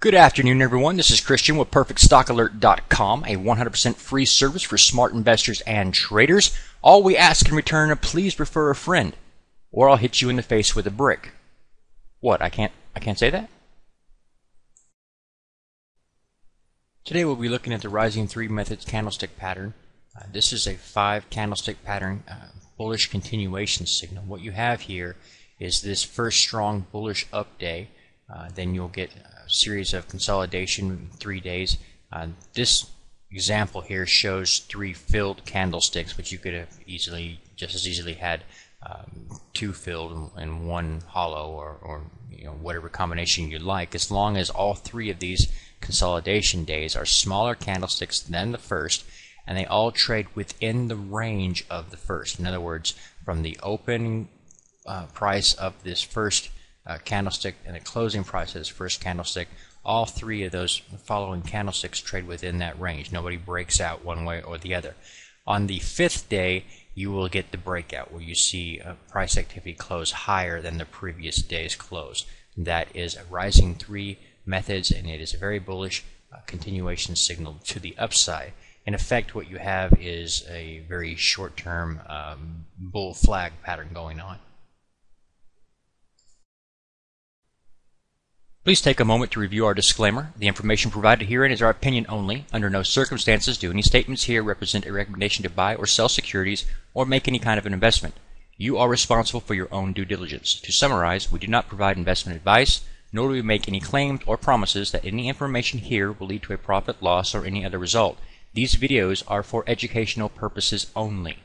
Good afternoon, everyone. This is Christian with PerfectStockAlert.com, a 100% free service for smart investors and traders. All we ask in return is please refer a friend, or I'll hit you in the face with a brick. What? I can't. I can't say that. Today we'll be looking at the Rising Three Methods candlestick pattern. Uh, this is a five candlestick pattern, uh, bullish continuation signal. What you have here is this first strong bullish up day. Uh, then you'll get a series of consolidation in three days. Uh, this example here shows three filled candlesticks, but you could have easily, just as easily had um, two filled and one hollow, or, or you know whatever combination you like, as long as all three of these consolidation days are smaller candlesticks than the first, and they all trade within the range of the first. In other words, from the opening uh, price of this first uh, candlestick and the closing price of this first candlestick, all three of those following candlesticks trade within that range. Nobody breaks out one way or the other. On the fifth day, you will get the breakout where you see price activity close higher than the previous day's close. That is a rising three methods, and it is a very bullish uh, continuation signal to the upside. In effect, what you have is a very short-term um, bull flag pattern going on. Please take a moment to review our disclaimer. The information provided herein is our opinion only. Under no circumstances do any statements here represent a recommendation to buy or sell securities or make any kind of an investment. You are responsible for your own due diligence. To summarize, we do not provide investment advice, nor do we make any claims or promises that any information here will lead to a profit, loss, or any other result. These videos are for educational purposes only.